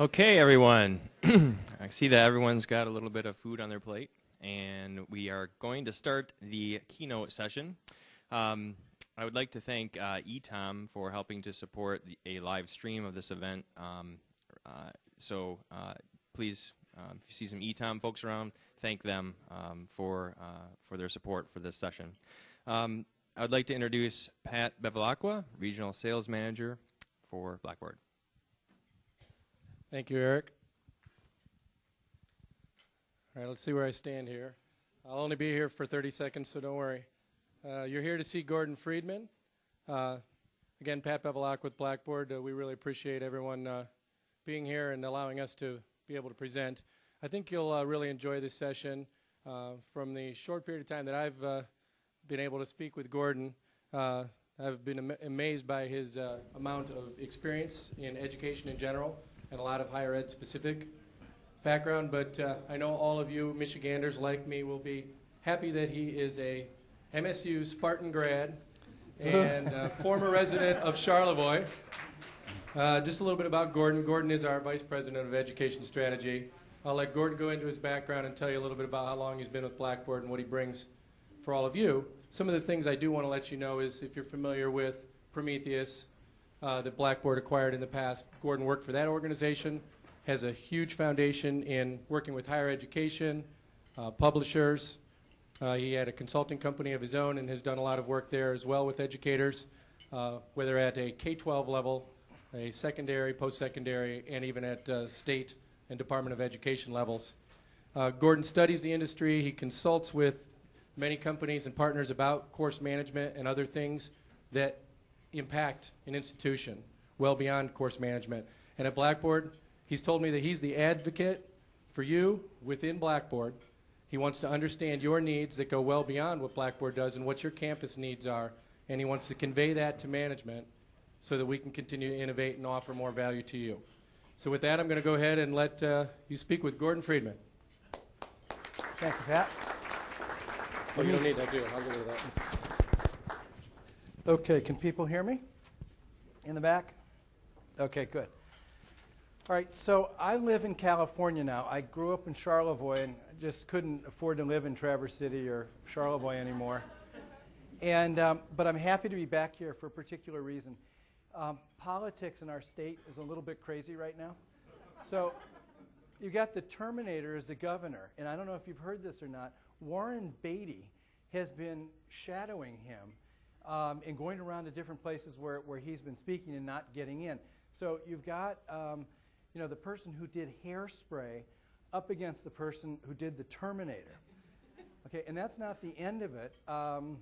Okay, everyone. I see that everyone's got a little bit of food on their plate, and we are going to start the keynote session. Um, I would like to thank uh, ETOM for helping to support the, a live stream of this event. Um, uh, so uh, please, um, if you see some ETOM folks around, thank them um, for, uh, for their support for this session. Um, I would like to introduce Pat Bevilacqua, Regional Sales Manager for Blackboard. Thank you, Eric. All right, let's see where I stand here. I'll only be here for 30 seconds, so don't worry. Uh, you're here to see Gordon Freedman. Uh, again, Pat Bevilacqua with Blackboard. Uh, we really appreciate everyone uh, being here and allowing us to be able to present. I think you'll uh, really enjoy this session. Uh, from the short period of time that I've been able to speak with Gordon, I've been am amazed by his amount of experience in education in general and a lot of higher ed specific background, but uh, I know all of you Michiganders like me will be happy that he is a MSU Spartan grad and uh, former resident of Charlevoix. Uh, just a little bit about Gordon. Gordon is our Vice President of Education Strategy. I'll let Gordon go into his background and tell you a little bit about how long he's been with Blackboard and what he brings for all of you. Some of the things I do want to let you know is if you're familiar with Prometheus, uh, that Blackboard acquired in the past. Gordon worked for that organization, has a huge foundation in working with higher education, uh, publishers. Uh, he had a consulting company of his own and has done a lot of work there as well with educators, uh, whether at a K-12 level, a secondary, post-secondary, and even at uh, state and Department of Education levels. Uh, Gordon studies the industry. He consults with many companies and partners about course management and other things that impact an institution well beyond course management. And at Blackboard, he's told me that he's the advocate for you within Blackboard. He wants to understand your needs that go well beyond what Blackboard does and what your campus needs are. And he wants to convey that to management so that we can continue to innovate and offer more value to you. So with that, I'm going to go ahead and let uh, you speak with Gordon Freedman. Thank you, Pat. Oh, you don't need that, do you? I'll get rid of that. Okay, can people hear me? In the back? Okay, good. All right, so I live in California now. I grew up in Charlevoix and just couldn't afford to live in Traverse City or Charlevoix anymore. And, um, but I'm happy to be back here for a particular reason. Um, politics in our state is a little bit crazy right now. So you got the Terminator as the governor, and I don't know if you've heard this or not. Warren Beatty has been shadowing him um, and going around to different places where, where he's been speaking and not getting in. So you've got, um, you know, the person who did hairspray up against the person who did the Terminator. Okay, and that's not the end of it. Um,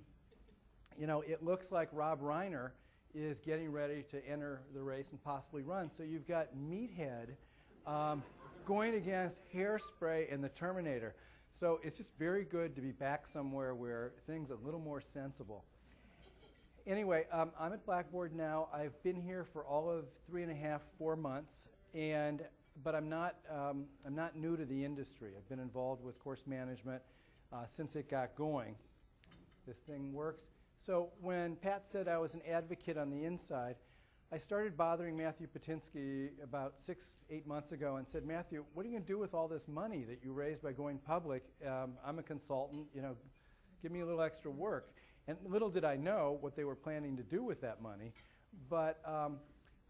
you know, it looks like Rob Reiner is getting ready to enter the race and possibly run. So you've got Meathead um, going against Hairspray and the Terminator. So it's just very good to be back somewhere where things are a little more sensible anyway, um, I'm at Blackboard now. I've been here for all of three and a half, four months, and but I'm not um, I'm not new to the industry. I've been involved with course management uh, since it got going. This thing works. So when Pat said I was an advocate on the inside, I started bothering Matthew Pittinsky about six, eight months ago and said, Matthew, what are you going to do with all this money that you raised by going public? Um, I'm a consultant, you know, give me a little extra work. And little did I know what they were planning to do with that money. But um,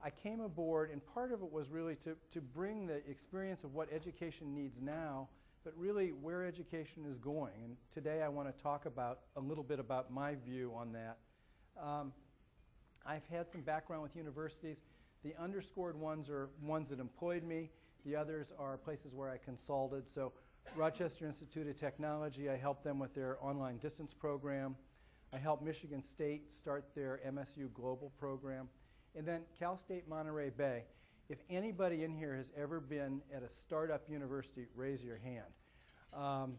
I came aboard, and part of it was really to, to bring the experience of what education needs now, but really where education is going. And today I want to talk about a little bit about my view on that. Um, I've had some background with universities. The underscored ones are ones that employed me. The others are places where I consulted. So Rochester Institute of Technology, I helped them with their online distance program. I helped Michigan State start their MSU Global program. And then Cal State Monterey Bay. If anybody in here has ever been at a startup university, raise your hand. Um,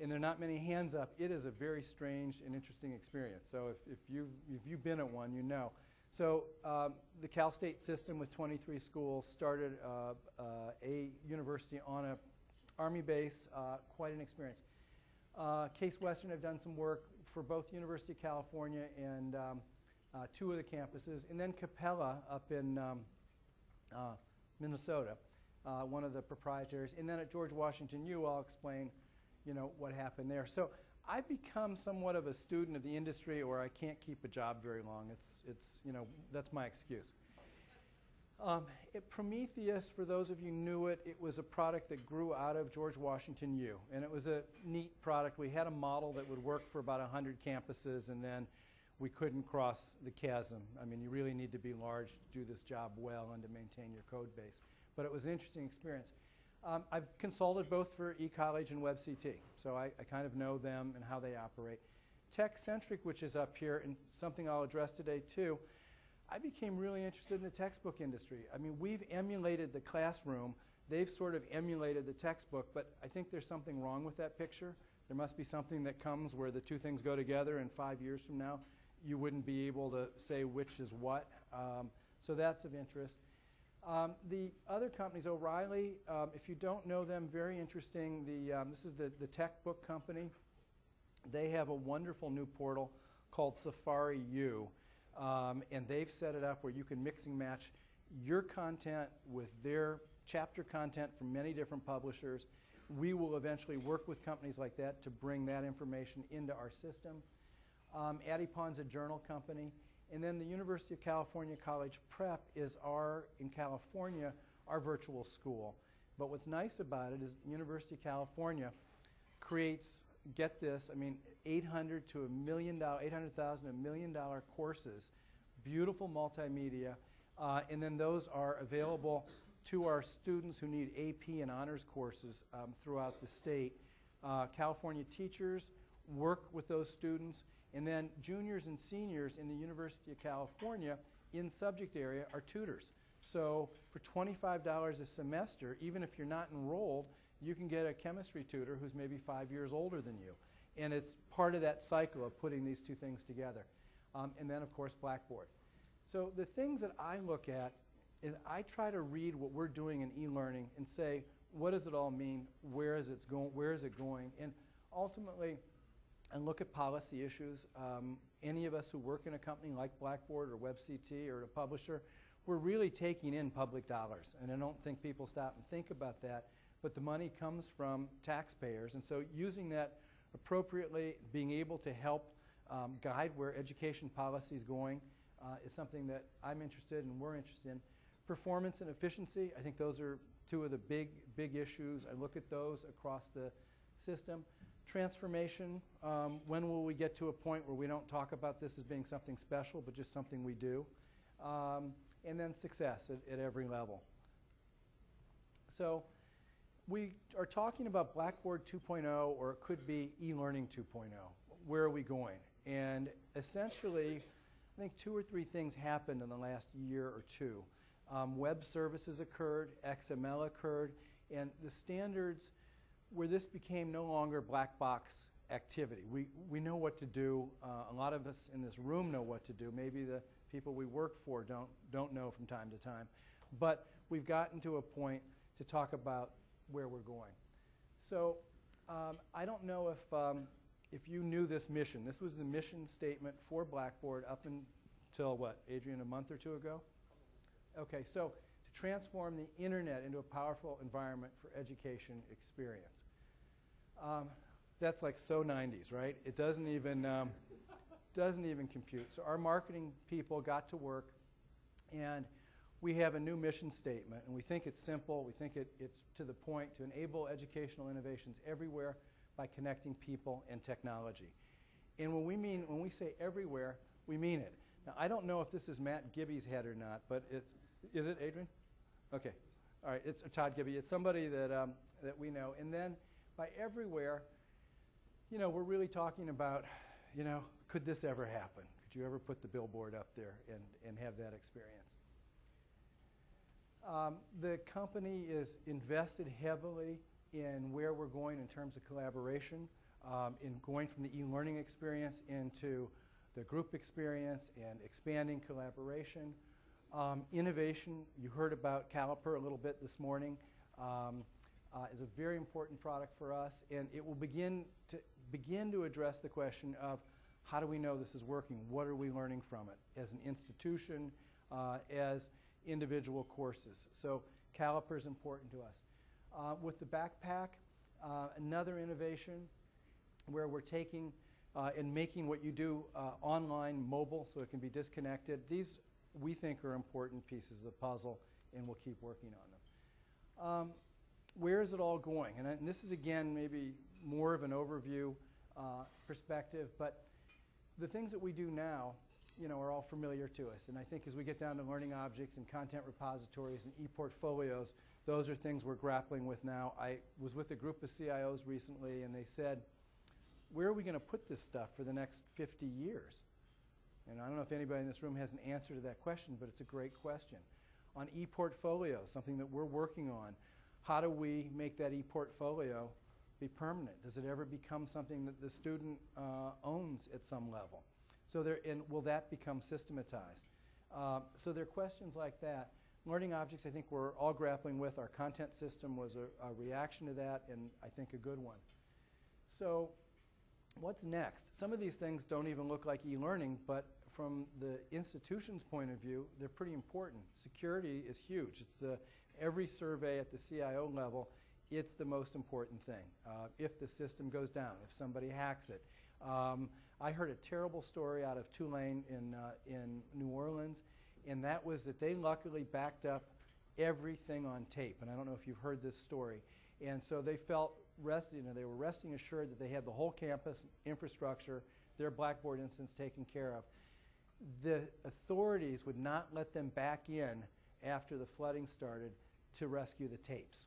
and there are not many hands up. It is a very strange and interesting experience. So if, if, you've, if you've been at one, you know. So um, the Cal State system with 23 schools started uh, uh, a university on a Army base, uh, quite an experience. Uh, Case Western have done some work for both University of California and um, uh, two of the campuses, and then Capella up in um, uh, Minnesota. uh, one of the proprietaries. And then at George Washington U, I'll explain, you know, what happened there. So I've become somewhat of a student of the industry, or I can't keep a job very long. It's, it's you know, that's my excuse. Um, it, Prometheus, for those of you knew it, it was a product that grew out of George Washington U, and it was a neat product. We had a model that would work for about 100 campuses, and then we couldn't cross the chasm. I mean, you really need to be large to do this job well and to maintain your code base. But it was an interesting experience. Um, I've consulted both for eCollege and WebCT, so I, I kind of know them and how they operate. TechCentric, which is up here, and something I'll address today too, I became really interested in the textbook industry. I mean, we've emulated the classroom. They've sort of emulated the textbook, but I think there's something wrong with that picture. There must be something that comes where the two things go together, and five years from now, you wouldn't be able to say which is what. Um, so that's of interest. Um, the other companies, O'Reilly, um, if you don't know them, very interesting. The, um, this is the, the tech book company. They have a wonderful new portal called Safari U. Um, and they've set it up where you can mix and match your content with their chapter content from many different publishers. We will eventually work with companies like that to bring that information into our system. Um, Addipon's a journal company. And then the University of California College Prep is our, in California, our virtual school. But what's nice about it is the University of California creates, get this, I mean, 800 to a million dollar, 800,000 to a million dollar courses, beautiful multimedia, uh, and then those are available to our students who need AP and honors courses um, throughout the state. Uh, California teachers work with those students, and then juniors and seniors in the University of California in subject area are tutors. So for $25 a semester, even if you're not enrolled, you can get a chemistry tutor who's maybe five years older than you. And it's part of that cycle of putting these two things together. Um, and then, of course, Blackboard. So the things that I look at is I try to read what we're doing in e-learning and say, what does it all mean? Where is it going? Where is it going? And ultimately, and look at policy issues. Um, any of us who work in a company like Blackboard or WebCT or a publisher, we're really taking in public dollars. And I don't think people stop and think about that. But the money comes from taxpayers. And so using that appropriately, being able to help um, guide where education policy is going uh, is something that I'm interested in and we're interested in. Performance and efficiency, I think those are two of the big, big issues. I look at those across the system. Transformation, um, when will we get to a point where we don't talk about this as being something special, but just something we do? Um, and then success at, at every level. So we are talking about Blackboard 2.0, or it could be e-learning 2.0. Where are we going? And essentially, I think two or three things happened in the last year or two. Um, web services occurred, XML occurred, and the standards where this became no longer black box activity. We, we know what to do. Uh, a lot of us in this room know what to do. Maybe the people we work for don't, don't know from time to time. But we've gotten to a point to talk about where we're going. So um, I don't know if, um, if you knew this mission. This was the mission statement for Blackboard up until what, Adrian, a month or two ago? Okay, so to transform the internet into a powerful environment for education experience. Um, that's like so 90s, right? It doesn't even, um, doesn't even compute. So our marketing people got to work and we have a new mission statement, and we think it's simple. We think it, it's to the point to enable educational innovations everywhere by connecting people and technology. And when we mean, when we say everywhere, we mean it. Now, I don't know if this is Matt Gibby's head or not, but it's, is it Adrian? Okay. All right, it's Todd Gibby. It's somebody that, um, that we know. And then by everywhere, you know, we're really talking about, you know, could this ever happen? Could you ever put the billboard up there and, and have that experience? Um, the company is invested heavily in where we're going in terms of collaboration, um, in going from the e-learning experience into the group experience and expanding collaboration. Um, innovation, you heard about Caliper a little bit this morning, um, uh, is a very important product for us, and it will begin to begin to address the question of how do we know this is working? What are we learning from it as an institution, uh, as individual courses. So Caliper is important to us. Uh, with the backpack, uh, another innovation where we're taking uh, and making what you do uh, online mobile so it can be disconnected. These we think are important pieces of the puzzle, and we'll keep working on them. Um, where is it all going? And, and this is again maybe more of an overview uh, perspective, but the things that we do now, you know, are all familiar to us. And I think as we get down to learning objects and content repositories and e-portfolios, those are things we're grappling with now. I was with a group of CIOs recently, and they said, where are we going to put this stuff for the next 50 years? And I don't know if anybody in this room has an answer to that question, but it's a great question. On e-portfolio, something that we're working on, how do we make that e-portfolio be permanent? Does it ever become something that the student uh, owns at some level? So there, and will that become systematized? Uh, so there are questions like that. Learning objects, I think we're all grappling with. Our content system was a, a reaction to that, and I think a good one. So what's next? Some of these things don't even look like e-learning, but from the institution's point of view, they're pretty important. Security is huge. It's every survey at the CIO level, it's the most important thing. Uh, if the system goes down, if somebody hacks it. Um, I heard a terrible story out of Tulane in, uh, in New Orleans, and that was that they luckily backed up everything on tape. And I don't know if you've heard this story. And so they felt rest, you know, they were resting assured that they had the whole campus infrastructure, their Blackboard instance taken care of. The authorities would not let them back in after the flooding started to rescue the tapes.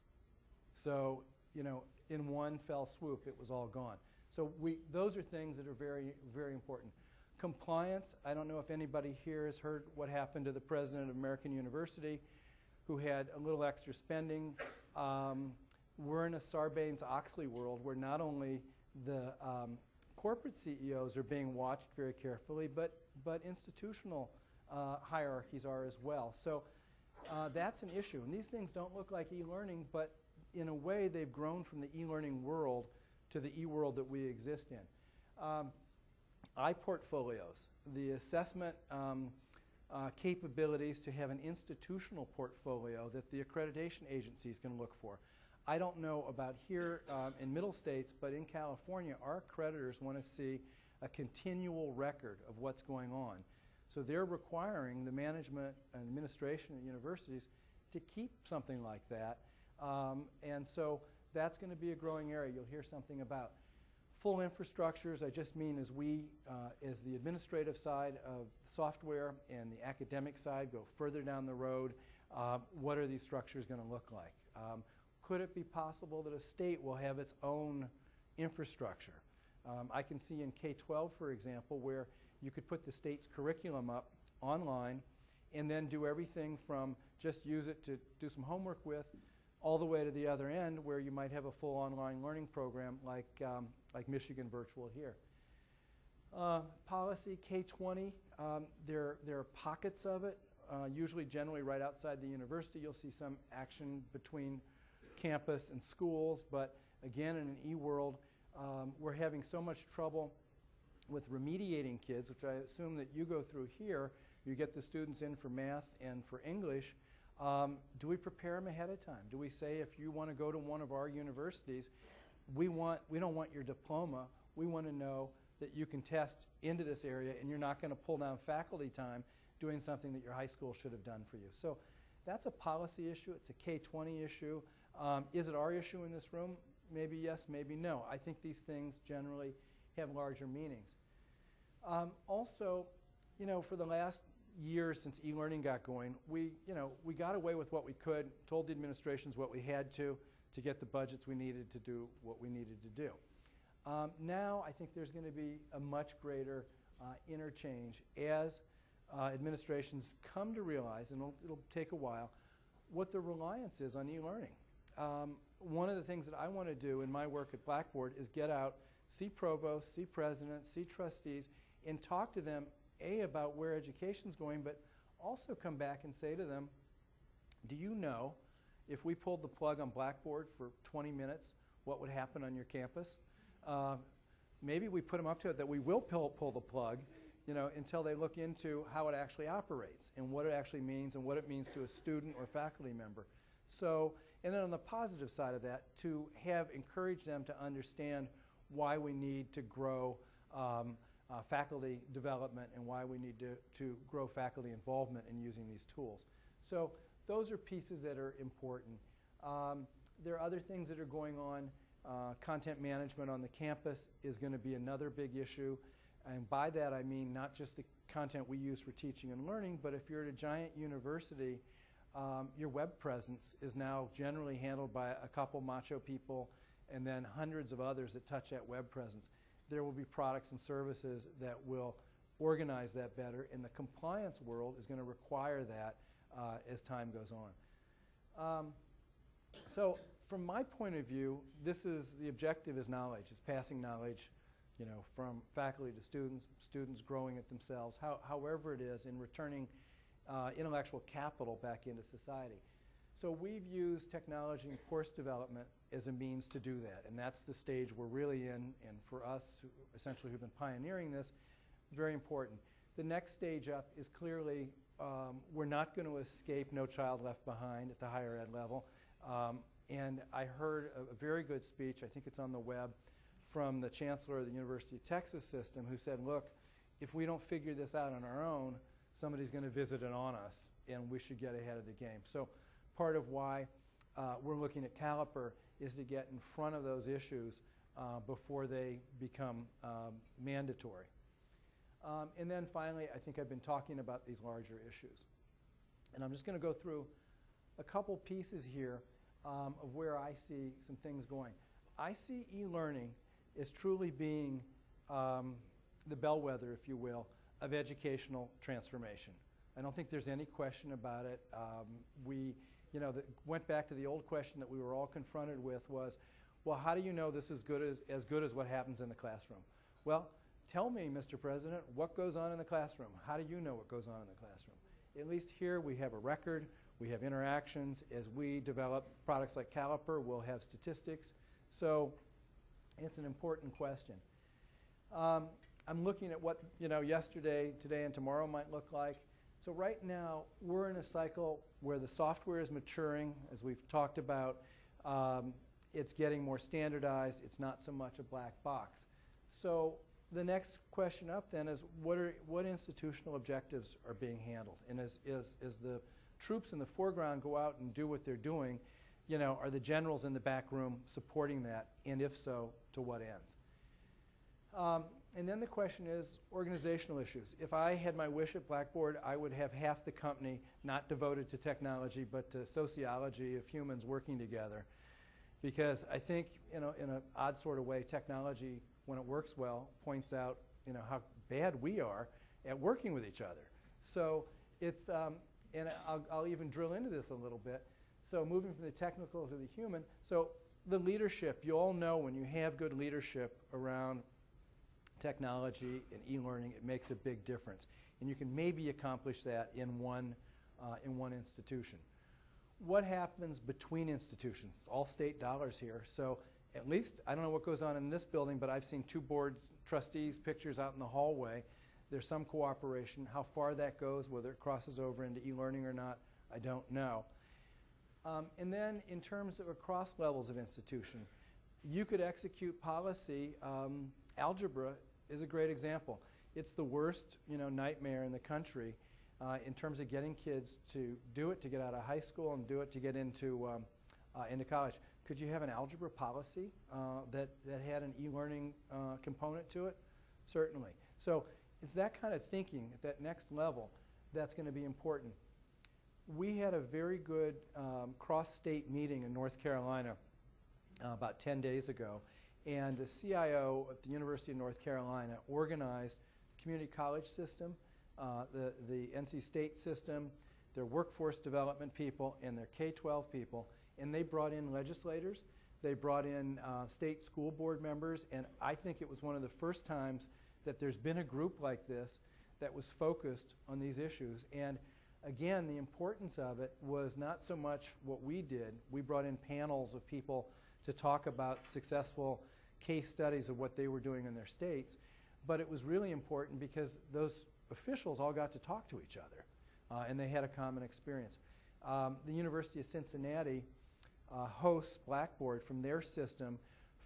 So, you know, in one fell swoop, it was all gone. So we, those are things that are very, very important. Compliance, I don't know if anybody here has heard what happened to the president of American University who had a little extra spending. Um, we're in a Sarbanes-Oxley world where not only the um, corporate CEOs are being watched very carefully, but, but institutional uh, hierarchies are as well. So uh, that's an issue. And these things don't look like e-learning, but in a way they've grown from the e-learning world to the e-world that we exist in. Um, iPortfolios, the assessment um, uh, capabilities to have an institutional portfolio that the accreditation agencies can look for. I don't know about here um, in Middle States, but in California, our creditors want to see a continual record of what's going on. So they're requiring the management and administration at universities to keep something like that. Um, and so that's going to be a growing area you'll hear something about. Full infrastructures, I just mean as we, uh, as the administrative side of software and the academic side go further down the road, uh, what are these structures going to look like? Um, could it be possible that a state will have its own infrastructure? Um, I can see in K-12, for example, where you could put the state's curriculum up online and then do everything from just use it to do some homework with all the way to the other end where you might have a full online learning program like, um, like Michigan Virtual here. Uh, policy K-20, um, there, there are pockets of it, uh, usually generally right outside the university. You'll see some action between campus and schools, but again, in an e-world, um, we're having so much trouble with remediating kids, which I assume that you go through here. You get the students in for math and for English. Um, do we prepare them ahead of time? Do we say if you want to go to one of our universities, we want we don't want your diploma. We want to know that you can test into this area and you're not going to pull down faculty time doing something that your high school should have done for you. So that's a policy issue. It's a K-20 issue. Um, is it our issue in this room? Maybe yes, maybe no. I think these things generally have larger meanings. Um, also, you know, for the last years since e-learning got going, we, you know, we got away with what we could, told the administrations what we had to, to get the budgets we needed to do what we needed to do. Um, now, I think there's going to be a much greater uh, interchange as uh, administrations come to realize, and it'll, it'll, take a while, what the reliance is on e-learning. Um, one of the things that I want to do in my work at Blackboard is get out, see provosts, see presidents, see trustees, and talk to them, A, about where education's going, but also come back and say to them, do you know if we pulled the plug on Blackboard for 20 minutes, what would happen on your campus? Uh, maybe we put them up to it that we will pull, pull the plug, you know, until they look into how it actually operates and what it actually means and what it means to a student or faculty member. So, and then on the positive side of that, to have encouraged them to understand why we need to grow um, uh, faculty development and why we need to, to grow faculty involvement in using these tools. So those are pieces that are important. Um, there are other things that are going on. Uh, content management on the campus is going to be another big issue. And by that I mean not just the content we use for teaching and learning, but if you're at a giant university, um, your web presence is now generally handled by a couple macho people and then hundreds of others that touch that web presence. There will be products and services that will organize that better, and the compliance world is going to require that uh, as time goes on. Um, so from my point of view, this is the objective is knowledge. It's passing knowledge, you know, from faculty to students, students growing it themselves, how, however it is, in returning uh, intellectual capital back into society. So we've used technology and course development as a means to do that, and that's the stage we're really in, and for us, who, essentially who've been pioneering this, very important. The next stage up is clearly um, we're not going to escape No Child Left Behind at the higher ed level. Um, and I heard a, a very good speech, I think it's on the web, from the chancellor of the University of Texas system who said, look, if we don't figure this out on our own, somebody's going to visit it on us, and we should get ahead of the game. So part of why uh, we're looking at Caliper is to get in front of those issues uh, before they become um, mandatory. Um, and then finally, I think I've been talking about these larger issues. And I'm just going to go through a couple pieces here um, of where I see some things going. I see e-learning as truly being um, the bellwether, if you will, of educational transformation. I don't think there's any question about it. Um, we, you know, the, went back to the old question that we were all confronted with was, well, how do you know this is good as, as good as what happens in the classroom? Well, tell me, Mr. President, what goes on in the classroom? How do you know what goes on in the classroom? At least here we have a record, we have interactions. As we develop products like Caliper, we'll have statistics. So it's an important question. Um, I'm looking at what you know yesterday, today, and tomorrow might look like. So right now, we're in a cycle where the software is maturing, as we've talked about. Um, it's getting more standardized. It's not so much a black box. So the next question up then is what, are, what institutional objectives are being handled? And as, as, as the troops in the foreground go out and do what they're doing, you know, are the generals in the back room supporting that? And if so, to what ends? Um, and then the question is organizational issues. If I had my wish at Blackboard, I would have half the company not devoted to technology but to sociology of humans working together. Because I think, you know, in an odd sort of way, technology, when it works well, points out, you know, how bad we are at working with each other. So it's, um, and I'll, I'll even drill into this a little bit. So moving from the technical to the human. So the leadership, you all know when you have good leadership around technology and e-learning, it makes a big difference. And you can maybe accomplish that in one, uh, in one institution. What happens between institutions? It's all state dollars here. So at least, I don't know what goes on in this building, but I've seen two board trustees' pictures out in the hallway. There's some cooperation. How far that goes, whether it crosses over into e-learning or not, I don't know. Um, and then in terms of across levels of institution, you could execute policy. Um, algebra is a great example. It's the worst you know, nightmare in the country uh, in terms of getting kids to do it to get out of high school and do it to get into, um, uh, into college. Could you have an algebra policy uh, that, that had an e-learning uh, component to it? Certainly. So it's that kind of thinking at that next level that's going to be important. We had a very good um, cross-state meeting in North Carolina uh, about 10 days ago, and the CIO at the University of North Carolina organized the community college system, uh, the, the NC State system, their workforce development people, and their K-12 people, and they brought in legislators, they brought in uh, state school board members, and I think it was one of the first times that there's been a group like this that was focused on these issues. And again, the importance of it was not so much what we did. We brought in panels of people to talk about successful case studies of what they were doing in their states. But it was really important because those officials all got to talk to each other uh, and they had a common experience. um, the University of Cincinnati uh, hosts Blackboard from their system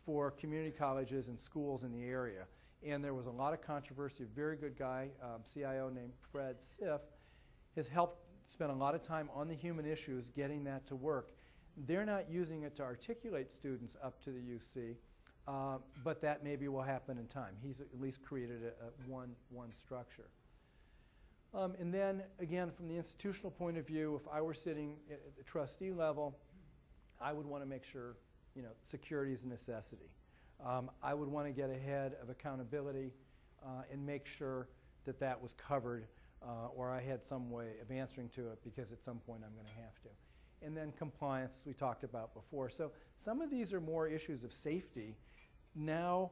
for community colleges and schools in the area. And there was a lot of controversy. A very good guy, um, CIO named Fred Siff, has helped spend a lot of time on the human issues getting that to work. They're not using it to articulate students up to the UC, uh, but that maybe will happen in time. He's at least created a, a one, one structure. Um, and then, again, from the institutional point of view, if I were sitting at the trustee level, I would want to make sure, you know, security is a necessity. Um, I would want to get ahead of accountability uh, and make sure that that was covered uh, or I had some way of answering to it because at some point I'm going to have to. And then compliance, as we talked about before. So some of these are more issues of safety now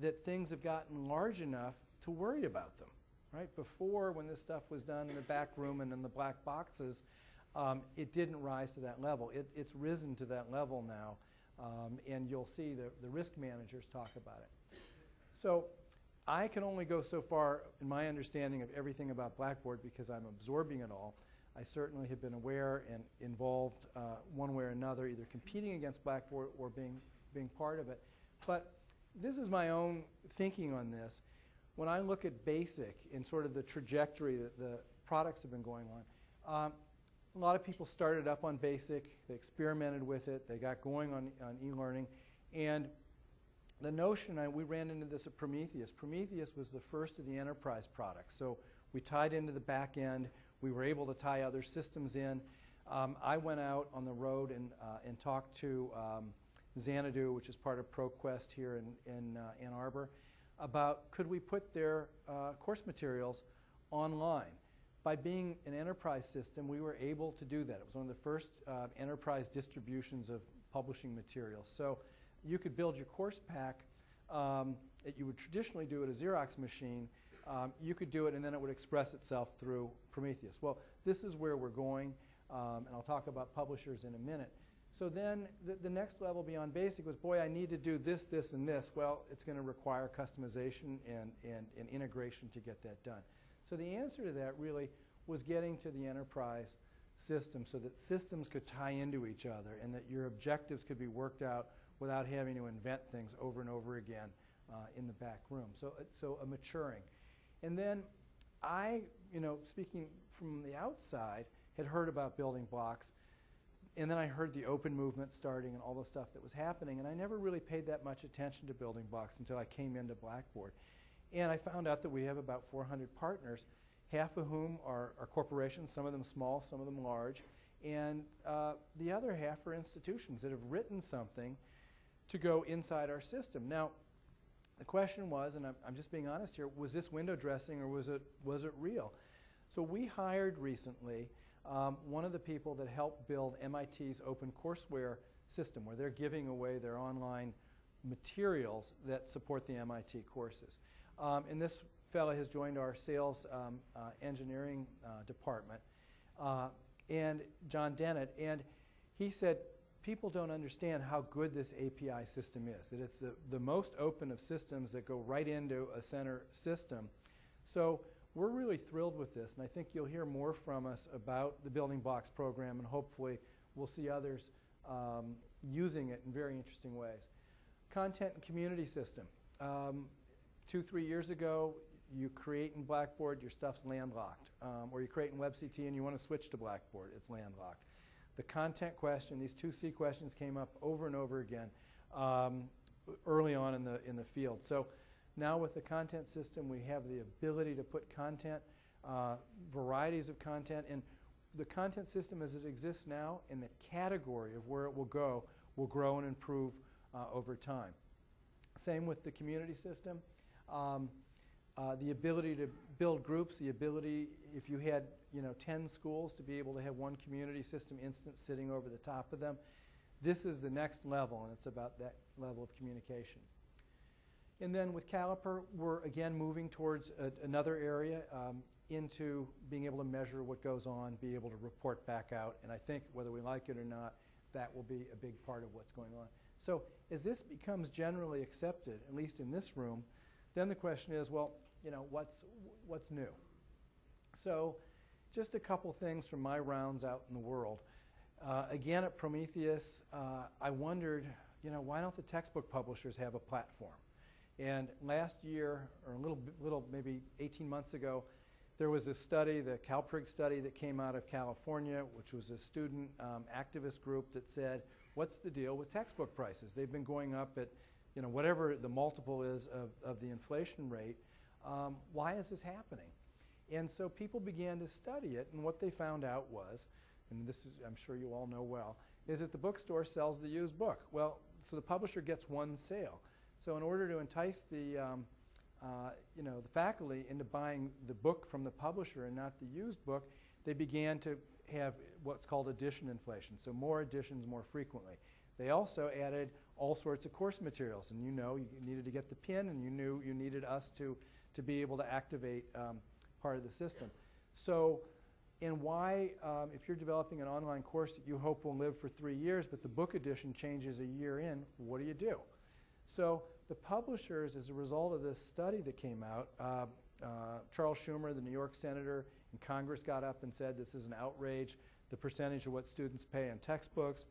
that things have gotten large enough to worry about them. Right? Before, when this stuff was done in the back room and in the black boxes, um, it didn't rise to that level. It, it's risen to that level now, um, and you'll see the, the risk managers talk about it. So I can only go so far in my understanding of everything about Blackboard because I'm absorbing it all. I certainly have been aware and involved uh, one way or another, either competing against Blackboard or being, being part of it. But this is my own thinking on this. When I look at BASIC and sort of the trajectory that the products have been going on, um, a lot of people started up on BASIC, they experimented with it, they got going on, on e-learning, and the notion, and we ran into this at Prometheus. Prometheus was the first of the enterprise products. So we tied into the back end. We were able to tie other systems in. Um, I went out on the road and, uh, and talked to um, XanEdu, which is part of ProQuest here in, in uh, Ann Arbor, about could we put their uh, course materials online. By being an enterprise system, we were able to do that. It was one of the first uh, enterprise distributions of publishing materials. So you could build your course pack um, that you would traditionally do at a Xerox machine. Um, you could do it, and then it would express itself through Prometheus. Well, this is where we're going, um, and I'll talk about publishers in a minute. So then the, the, next level beyond basic was, boy, I need to do this, this, and this. Well, it's going to require customization and, and, and integration to get that done. So the answer to that really was getting to the enterprise system so that systems could tie into each other and that your objectives could be worked out without having to invent things over and over again uh, in the back room. So, uh, so a maturing. And then I, you know, speaking from the outside, had heard about building blocks. And then I heard the open movement starting and all the stuff that was happening. And I never really paid that much attention to building blocks until I came into Blackboard. And I found out that we have about 400 partners, half of whom are, are corporations, some of them small, some of them large. And uh, the other half are institutions that have written something to go inside our system. Now, the question was, and I'm, I'm, just being honest here, was this window dressing or was it, was it real? So we hired recently um, one of the people that helped build MIT's open courseware system, where they're giving away their online materials that support the MIT courses. Um, and this fellow has joined our sales um, uh, engineering uh, department, uh, and John Dennett, and he said, people don't understand how good this API system is, that it's the, the most open of systems that go right into a center system. So we're really thrilled with this, and I think you'll hear more from us about the Building Blocks program, and hopefully we'll see others um, using it in very interesting ways. Content and community system. Um, two, three years ago, you create in Blackboard, your stuff's landlocked. Um, or you create in WebCT and you want to switch to Blackboard, it's landlocked the content question, these two C questions came up over and over again um, early on in the, in the field. So now with the content system, we have the ability to put content, uh, varieties of content, and the content system as it exists now and the category of where it will go will grow and improve uh, over time. Same with the community system. Um, uh, the ability to build groups, the ability, if you had you know, 10 schools to be able to have one community system instance sitting over the top of them. This is the next level, and it's about that level of communication. And then with Caliper, we're again moving towards a, another area um, into being able to measure what goes on, be able to report back out, and I think whether we like it or not, that will be a big part of what's going on. So as this becomes generally accepted, at least in this room, then the question is, well, you know, what's, what's new? So just a couple things from my rounds out in the world. Uh, again, at Prometheus, uh, I wondered, you know, why don't the textbook publishers have a platform? And last year, or a little, little maybe 18 months ago, there was a study, the CalPRIG study that came out of California, which was a student um, activist group that said, what's the deal with textbook prices? They've been going up at, you know, whatever the multiple is of, of the inflation rate. Um, why is this happening? And so people began to study it, and what they found out was, and this is, I'm sure you all know well, is that the bookstore sells the used book. Well, so the publisher gets one sale. So in order to entice the, um, uh, you know, the faculty into buying the book from the publisher and not the used book, they began to have what's called edition inflation. So more editions more frequently. They also added all sorts of course materials, and you know you needed to get the pin, and you knew you needed us to to be able to activate um, part of the system. So, and why, um, if you're developing an online course that you hope will live for three years, but the book edition changes a year in, what do you do? So the publishers, as a result of this study that came out, uh, uh, Charles Schumer, the New York senator in Congress, got up and said this is an outrage. The percentage of what students pay in textbooks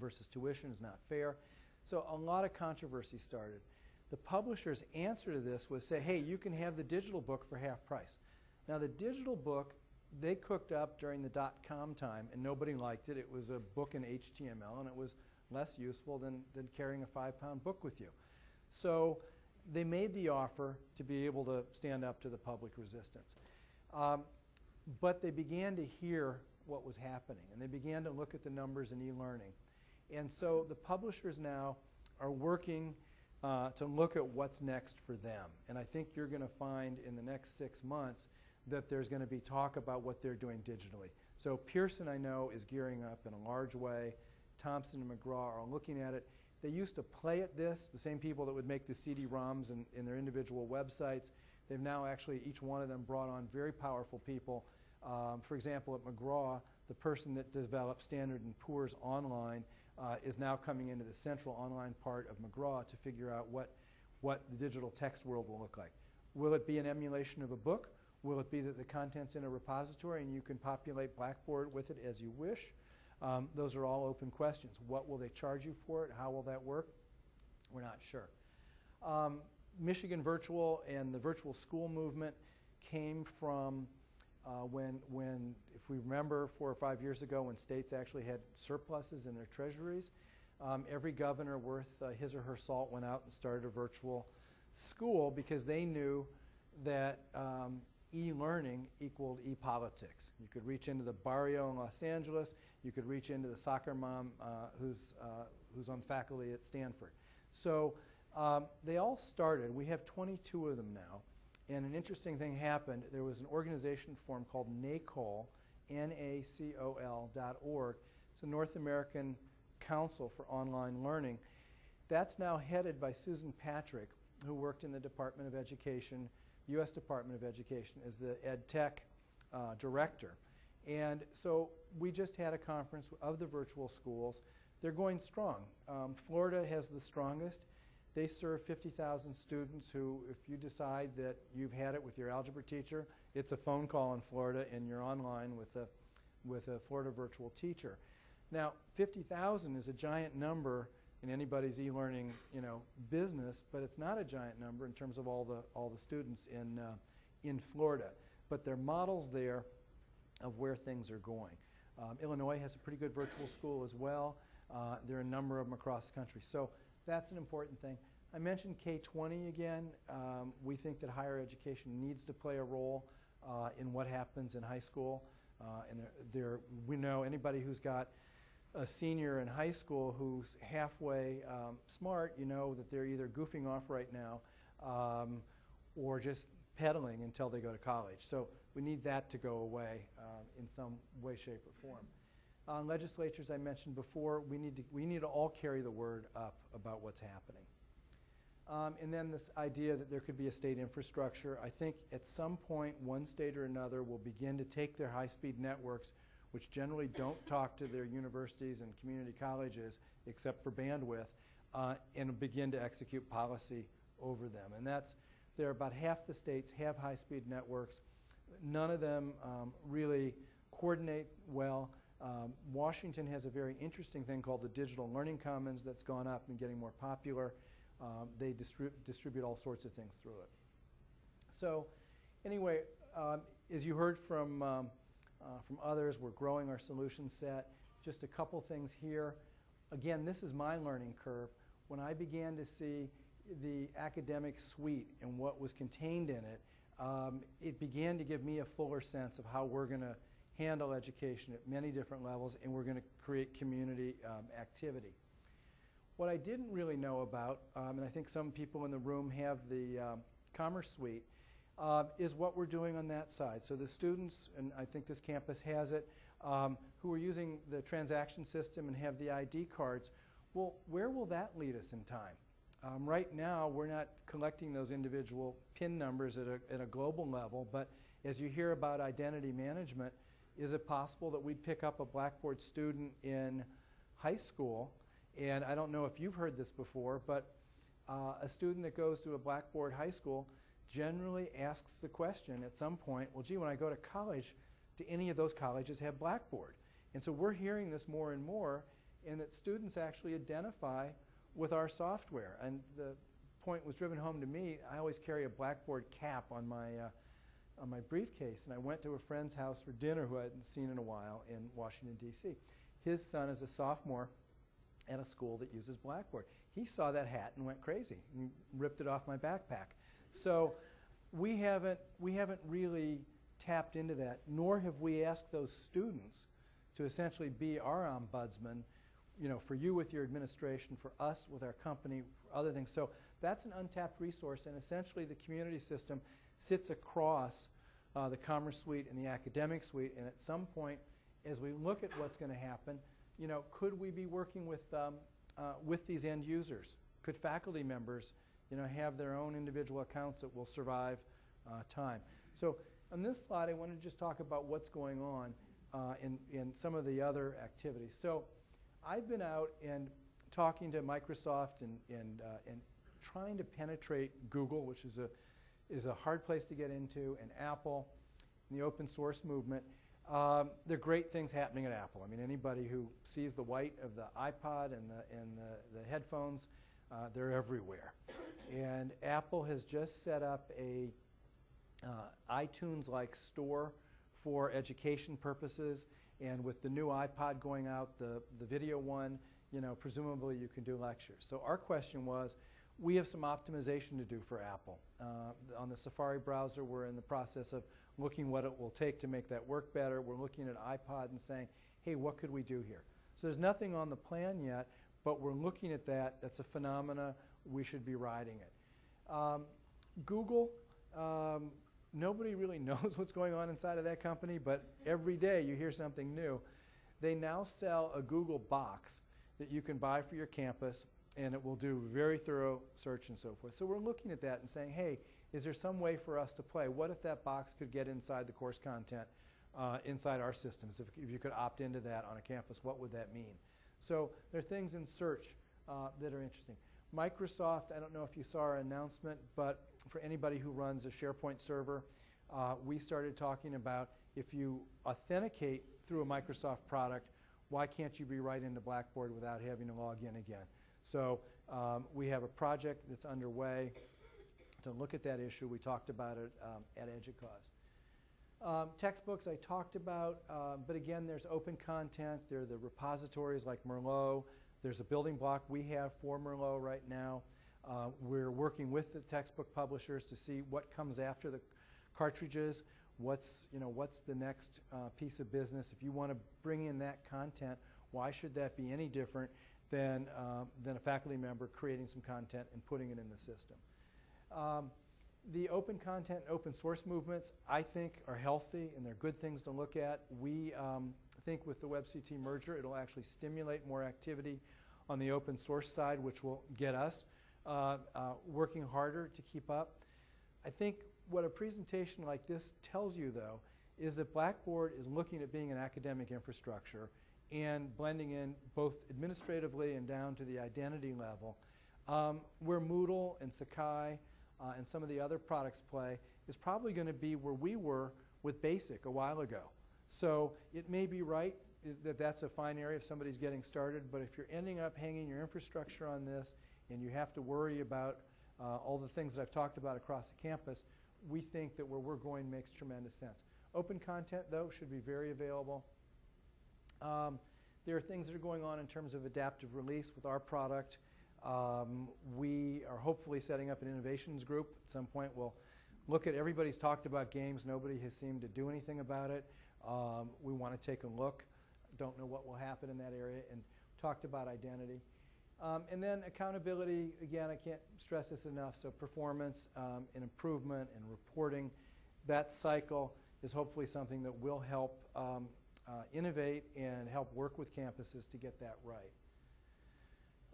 versus tuition is not fair. So a lot of controversy started. The publisher's answer to this was say, hey, you can have the digital book for half price. Now, the digital book, they cooked up during the dot com time, and nobody liked it. It was a book in HTML, and it was less useful than, than carrying a five pound book with you. So they made the offer to be able to stand up to the public resistance. Um, but they began to hear what was happening, and they began to look at the numbers in e learning. And so the publishers now are working uh, to look at what's next for them. And I think you're going to find in the next six months that there's going to be talk about what they're doing digitally. So Pearson, I know, is gearing up in a large way. Thomson and McGraw are looking at it. They used to play at this, the same people that would make the CD-ROMs in, in their individual websites. They've now actually, each one of them brought on very powerful people. Um, for example, at McGraw, the person that developed Standard & Poor's Online uh, is now coming into the central online part of McGraw to figure out what, what the digital text world will look like. Will it be an emulation of a book? Will it be that the content's in a repository and you can populate Blackboard with it as you wish? Um, those are all open questions. What will they charge you for it? How will that work? We're not sure. Um, Michigan Virtual and the virtual school movement came from uh, when, when, if we remember four or five years ago, when states actually had surpluses in their treasuries, um, every governor worth uh, his or her salt went out and started a virtual school because they knew that um, e-learning equaled e-politics. You could reach into the barrio in Los Angeles. You could reach into the soccer mom uh, who's, uh, who's on faculty at Stanford. So um, they all started. We have 22 of them now. And an interesting thing happened. There was an organization formed called NACOL, N-A-C-O-L dot org. It's a North American Council for Online Learning. That's now headed by Susan Patrick, who worked in the Department of Education, U.S. Department of Education, as the Ed Tech uh, director. And so we just had a conference of the virtual schools. They're going strong. Um, Florida has the strongest. They serve 50,000 students who, if you decide that you've had it with your algebra teacher, it's a phone call in Florida and you're online with a, with a Florida virtual teacher. Now, 50,000 is a giant number in anybody's e-learning, you know, business, but it's not a giant number in terms of all the, all the students in, uh, in Florida. But there are models there of where things are going. Um, Illinois has a pretty good virtual school as well. Uh, there are a number of them across the country. So that's an important thing. I mentioned K-20 again. Um, we think that higher education needs to play a role uh, in what happens in high school. Uh, and there, we know anybody who's got a senior in high school who's halfway um, smart, you know that they're either goofing off right now um, or just pedaling until they go to college. So we need that to go away uh, in some way, shape, or form. On legislatures, I mentioned before, we need, to, we need to all carry the word up about what's happening. Um, and then this idea that there could be a state infrastructure. I think at some point, one state or another will begin to take their high-speed networks, which generally don't talk to their universities and community colleges except for bandwidth, uh, and begin to execute policy over them. And that's, there are about half the states have high-speed networks. none of them um, really coordinate well. Um, Washington has a very interesting thing called the Digital Learning Commons that's gone up and getting more popular. Um, they distrib- distribute all sorts of things through it. So, anyway, um, as you heard from um, uh, from others, we're growing our solution set. Just a couple things here. Again, this is my learning curve. When I began to see the academic suite and what was contained in it, um, it began to give me a fuller sense of how we're going to handle education at many different levels, and we're going to create community um, activity. What I didn't really know about, um, and I think some people in the room have the um, Commerce Suite, uh, is what we're doing on that side. So the students, and I think this campus has it, um, who are using the transaction system and have the ID cards, well, where will that lead us in time? Um, right now, we're not collecting those individual PIN numbers at a, at a global level, but as you hear about identity management, is it possible that we'd pick up a Blackboard student in high school? And I don't know if you've heard this before, but uh, a student that goes to a Blackboard high school generally asks the question at some point, well, gee, when I go to college, do any of those colleges have Blackboard? And so we're hearing this more and more, and that students actually identify with our software. And the point was driven home to me. I always carry a Blackboard cap on my uh, on my briefcase, and I went to a friend's house for dinner who I hadn't seen in a while in Washington D.C. His son is a sophomore at a school that uses Blackboard. He saw that hat and went crazy and ripped it off my backpack. So we haven't we haven't really tapped into that, nor have we asked those students to essentially be our ombudsman you know, for you with your administration, for us with our company, for other things. So that's an untapped resource, and essentially the community system sits across uh, the Commerce Suite and the Academic Suite. And at some point, as we look at what's going to happen, you know, could we be working with um, uh, with these end users? Could faculty members, you know, have their own individual accounts that will survive uh, time? So on this slide, I want to just talk about what's going on uh, in in some of the other activities. So I've been out and talking to Microsoft and, and, uh, and trying to penetrate Google, which is a, is a hard place to get into, and Apple, and the open source movement. Um, there are great things happening at Apple. I mean, anybody who sees the white of the iPod and the, and the, the headphones, uh, they're everywhere. And Apple has just set up a uh, iTunes-like store for education purposes. And with the new iPod going out, the, the video one, you know, presumably you can do lectures. So our question was, we have some optimization to do for Apple. Uh, on the Safari browser, we're in the process of looking what it will take to make that work better. We're looking at iPod and saying, hey, what could we do here? So there's nothing on the plan yet, but we're looking at that. That's a phenomena. We should be riding it. Um, Google, um, nobody really knows what's going on inside of that company, but every day you hear something new. They now sell a Google box that you can buy for your campus, and it will do very thorough search and so forth. So we're looking at that and saying, hey, is there some way for us to play? What if that box could get inside the course content, uh, inside our systems? If, if, you could opt into that on a campus, what would that mean? So there are things in search uh, that are interesting. Microsoft, I don't know if you saw our announcement, but for anybody who runs a SharePoint server, uh, we started talking about if you authenticate through a Microsoft product, why can't you be right into Blackboard without having to log in again? So um, we have a project that's underway to look at that issue. We talked about it um, at EDUCAUSE. Um, textbooks I talked about, uh, but again, there's open content. There are the repositories like Merlot. There's a building block we have for Merlot right now. Uh, we're working with the textbook publishers to see what comes after the cartridges. What's you know what's the next uh, piece of business? If you want to bring in that content, why should that be any different than uh, than a faculty member creating some content and putting it in the system? Um, the open content, and open source movements, I think, are healthy and they're good things to look at. We um, think with the WebCT merger, it'll actually stimulate more activity on the open source side, which will get us uh, uh, working harder to keep up. I think what a presentation like this tells you, though, is that Blackboard is looking at being an academic infrastructure and blending in both administratively and down to the identity level. Um, where Moodle and Sakai uh, and some of the other products play is probably going to be where we were with BASIC a while ago. So it may be right that that's a fine area if somebody's getting started, but if you're ending up hanging your infrastructure on this and you have to worry about uh, all the things that I've talked about across the campus, we think that where we're going makes tremendous sense. Open content, though, should be very available. Um, there are things that are going on in terms of adaptive release with our product. Um, we are hopefully setting up an innovations group at some point. We'll look at everybody's talked about games. Nobody has seemed to do anything about it. Um, we want to take a look. Don't know what will happen in that area. And talked about identity. Um, and then accountability, again, I can't stress this enough. So performance um, and improvement and reporting, that cycle is hopefully something that will help um, uh, innovate and help work with campuses to get that right.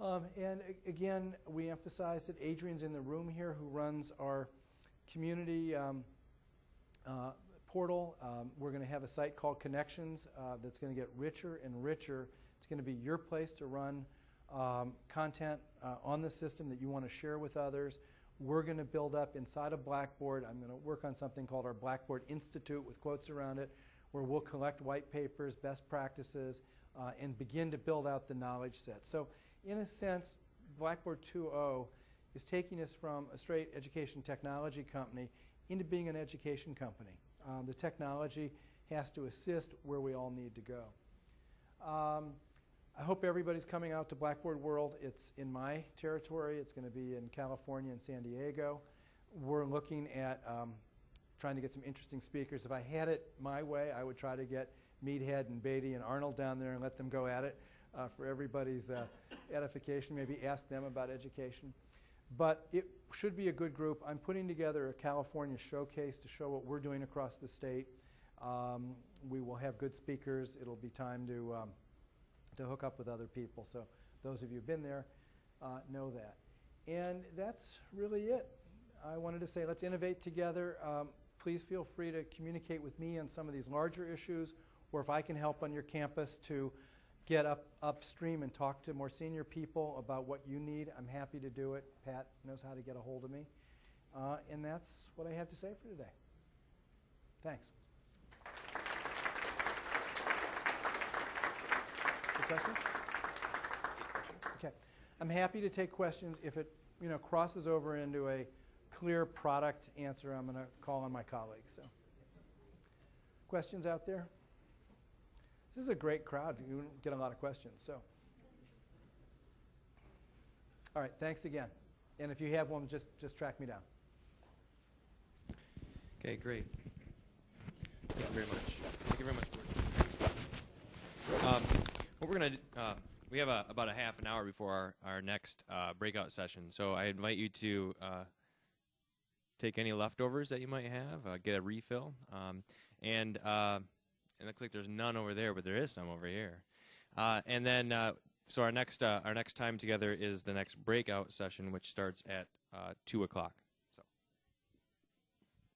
Um, and again, we emphasize that Adrian's in the room here who runs our community um, uh, portal. Um, we're going to have a site called Connections uh, that's going to get richer and richer. It's going to be your place to run um, content uh, on the system that you want to share with others. We're going to build up inside of Blackboard. I'm going to work on something called our Blackboard Institute with quotes around it, where we'll collect white papers, best practices, uh, and begin to build out the knowledge set. So, in a sense, Blackboard 2.0 is taking us from a straight education technology company into being an education company. Um, the technology has to assist where we all need to go. Um, I hope everybody's coming out to Blackboard World. It's in my territory. It's going to be in California and San Diego. We're looking at um, trying to get some interesting speakers. If I had it my way, I would try to get Meathead and Beatty and Arnold down there and let them go at it uh, for everybody's uh, edification. Maybe ask them about education. But it should be a good group. I'm putting together a California showcase to show what we're doing across the state. Um, we will have good speakers. It'll be time to um, to hook up with other people. So those of you who've been there uh, know that. And that's really it. I wanted to say let's innovate together. Um, please feel free to communicate with me on some of these larger issues, or if I can help on your campus to get up upstream and talk to more senior people about what you need, I'm happy to do it. Pat knows how to get a hold of me. Uh, and that's what I have to say for today. Thanks. Questions? Okay. I'm happy to take questions. If it, you know, crosses over into a clear product answer, I'm going to call on my colleagues. So, questions out there? This is a great crowd. You get a lot of questions. So, all right. Thanks again. And if you have one, just just track me down. Okay, great. Thank you very much. Thank you very much. Um, what we're gonna uh, we have a, about a half an hour before our our next uh, breakout session, so I invite you to uh, take any leftovers that you might have, uh, get a refill, um, and uh, it looks like there's none over there, but there is some over here. Uh, and then, uh, so our next uh, our next time together is the next breakout session, which starts at uh, two o'clock.